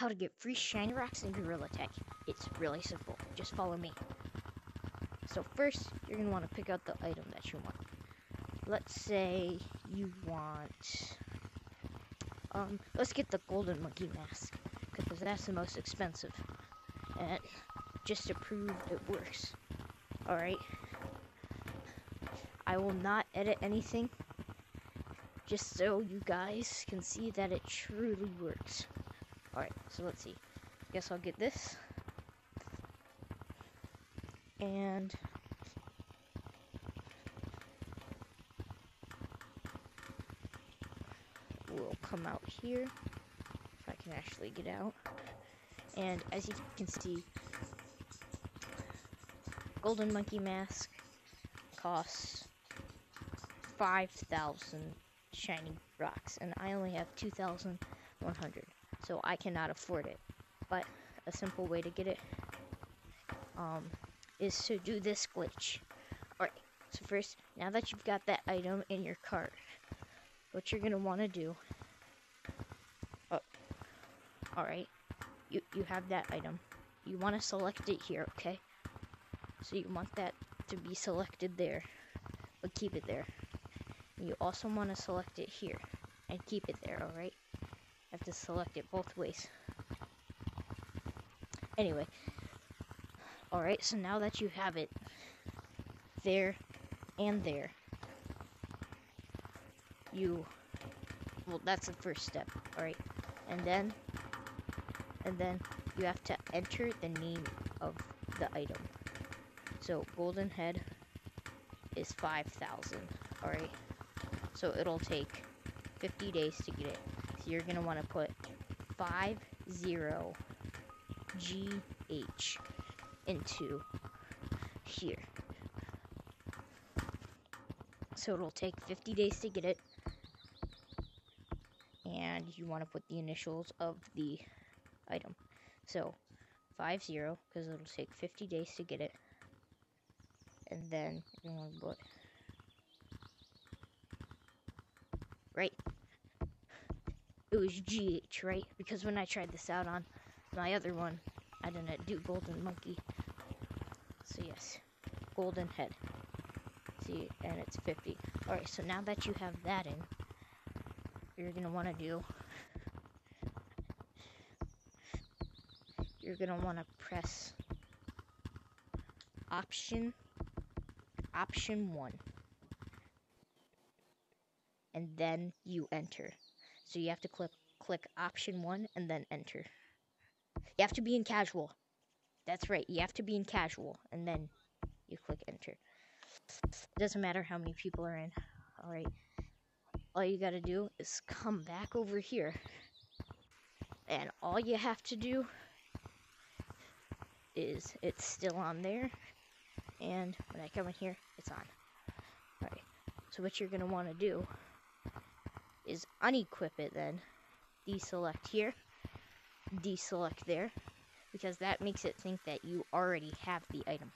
how to get free shiny rocks in Gorilla Tag. It's really simple. Just follow me. So first, you're going to want to pick out the item that you want. Let's say you want... Um, let's get the golden monkey mask, because that's the most expensive. And just to prove it works. Alright. I will not edit anything, just so you guys can see that it truly works. Alright, so let's see. Guess I'll get this. And We'll come out here if I can actually get out. And as you can see, Golden Monkey Mask costs 5,000 shiny rocks, and I only have 2,100, so I cannot afford it. But a simple way to get it um, is to do this glitch. Alright, so first, now that you've got that item in your cart, what you're going to want to do, oh, alright, you, you have that item. You want to select it here, okay? So you want that to be selected there, but keep it there. You also want to select it here and keep it there, alright? Have to select it both ways. Anyway, alright, so now that you have it there and there, you, well, that's the first step, alright? And then, and then you have to enter the name of the item. So, golden head is 5,000, alright? So it'll take 50 days to get it. You're gonna wanna put 50GH into here. So it'll take 50 days to get it. And you want to put the initials of the item. So 50, because it'll take 50 days to get it. And then you're going to put right? It was GH, right? Because when I tried this out on my other one, I didn't do golden monkey. So yes, golden head. See, and it's 50. Alright, so now that you have that in, you're going to want to do, you're going to want to press option, option 1 and then you enter. So you have to click click option 1 and then enter. You have to be in casual. That's right. You have to be in casual and then you click enter. It doesn't matter how many people are in. All right. All you got to do is come back over here. And all you have to do is it's still on there. And when I come in here, it's on. Alright. So what you're going to want to do is unequip it then. Deselect here, deselect there, because that makes it think that you already have the item.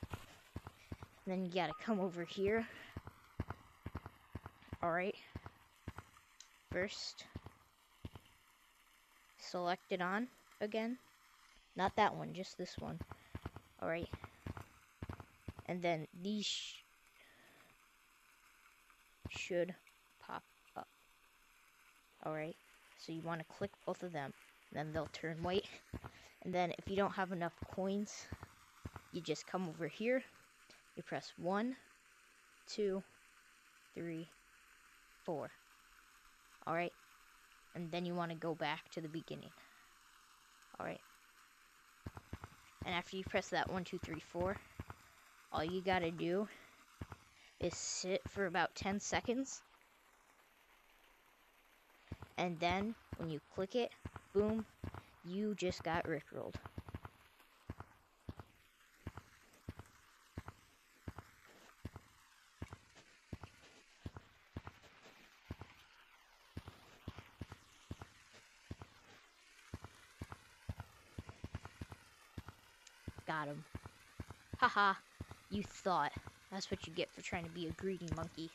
then you gotta come over here. Alright. First, select it on again. Not that one, just this one. Alright. And then these sh should Alright, so you want to click both of them. Then they'll turn white. And then if you don't have enough coins, you just come over here. You press one, two, three, four. Alright, and then you want to go back to the beginning. Alright. And after you press that one, two, three, four, all you gotta do is sit for about 10 seconds and then when you click it, boom, you just got rickrolled. Got him. Haha, you thought. That's what you get for trying to be a greedy monkey.